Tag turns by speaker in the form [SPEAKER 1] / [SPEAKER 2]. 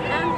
[SPEAKER 1] and